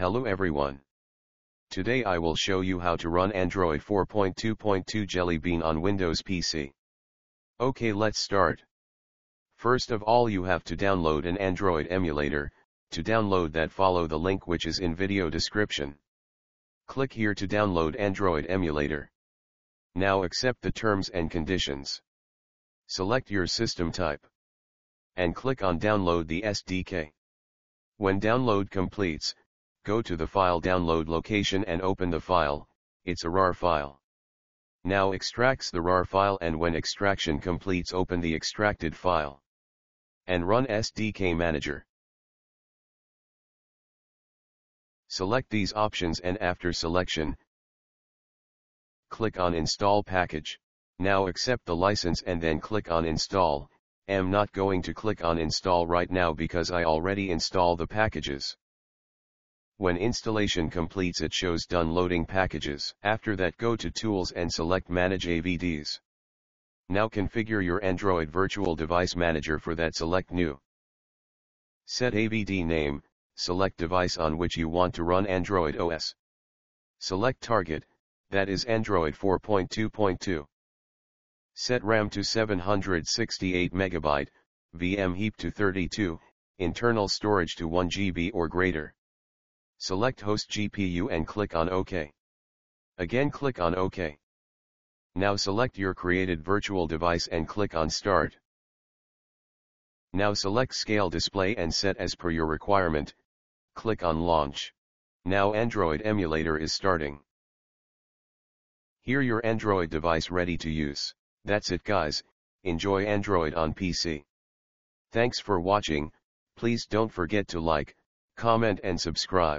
Hello everyone. Today I will show you how to run Android 4.2.2 Jelly Bean on Windows PC. Okay let's start. First of all you have to download an Android emulator, to download that follow the link which is in video description. Click here to download Android emulator. Now accept the terms and conditions. Select your system type. And click on download the SDK. When download completes, go to the file download location and open the file, it's a RAR file. Now extracts the RAR file and when extraction completes open the extracted file. And run SDK Manager. Select these options and after selection, click on Install Package. Now accept the license and then click on Install. Am not going to click on Install right now because I already install the packages. When installation completes it shows done loading packages. After that go to Tools and select Manage AVDs. Now configure your Android Virtual Device Manager for that select New. Set AVD name, select device on which you want to run Android OS. Select target, that is Android 4.2.2. Set RAM to 768 MB, VM heap to 32, internal storage to 1 GB or greater. Select host GPU and click on OK. Again click on OK. Now select your created virtual device and click on Start. Now select Scale Display and set as per your requirement, click on Launch. Now Android emulator is starting. Here your Android device ready to use. That's it guys, enjoy Android on PC. Thanks for watching, please don't forget to like, comment and subscribe.